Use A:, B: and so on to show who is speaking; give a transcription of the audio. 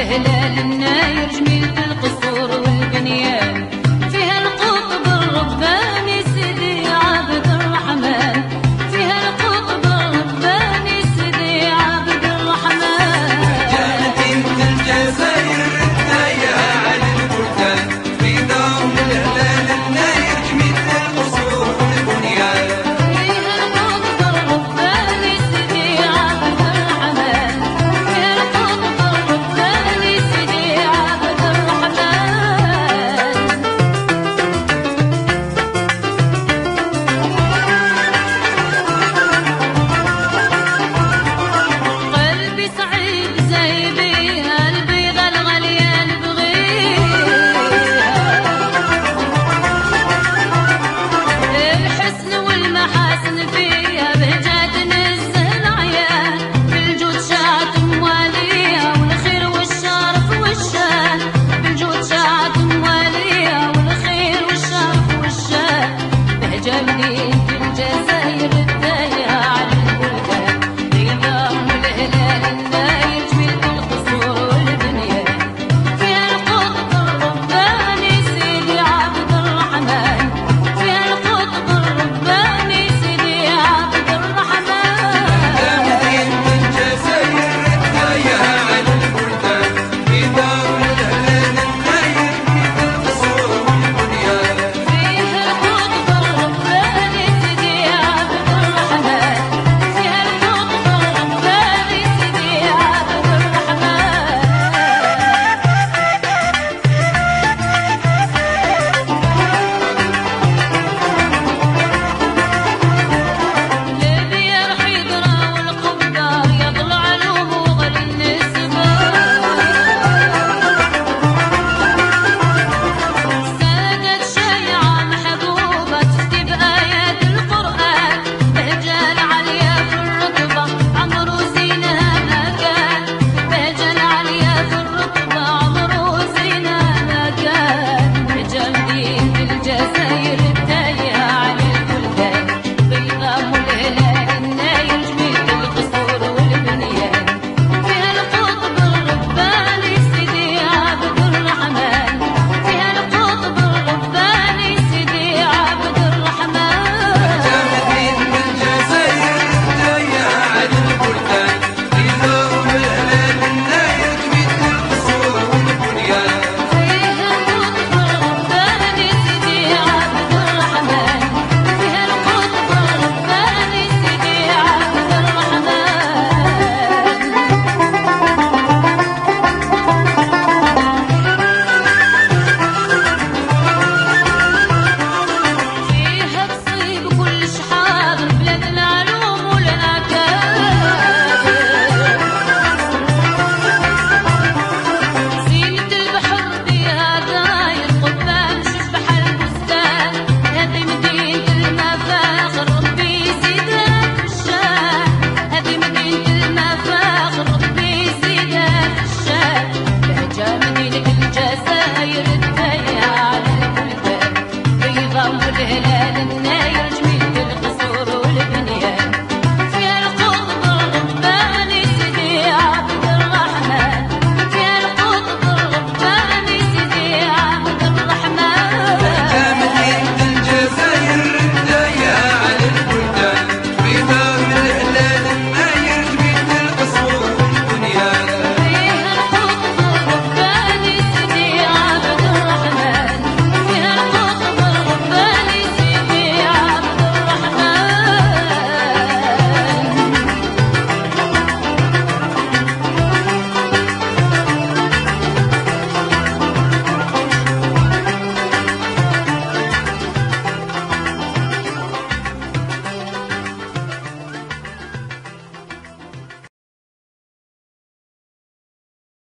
A: الهلال الناير جميل القصة.